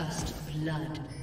First blood.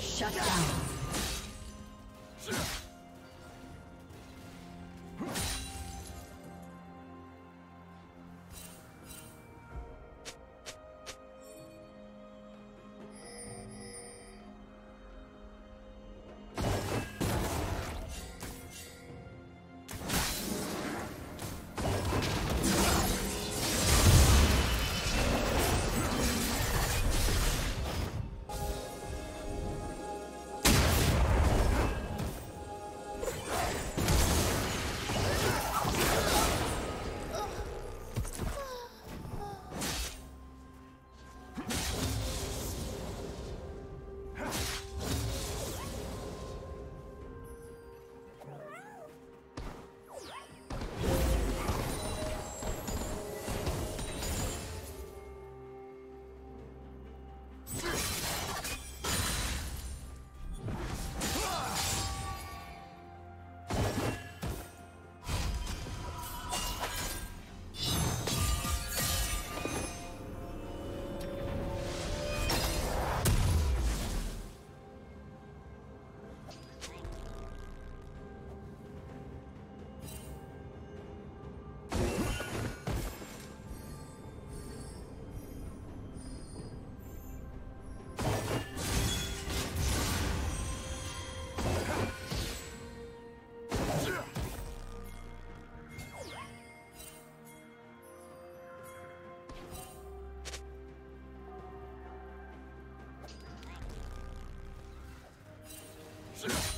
Shut down. Ugh.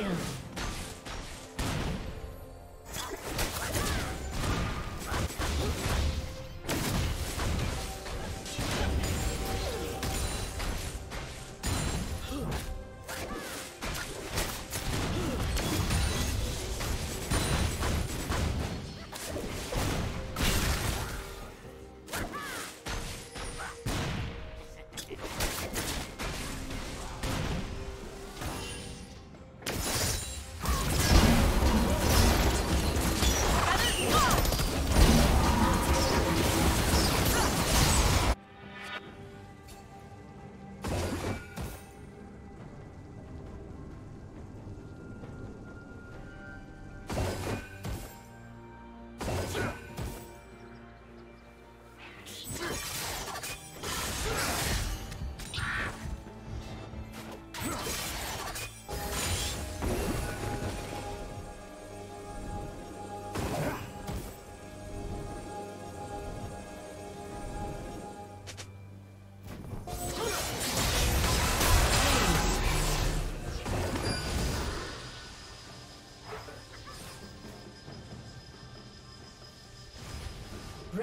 Kill.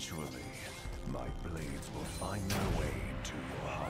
Eventually, my blades will find their way into your heart.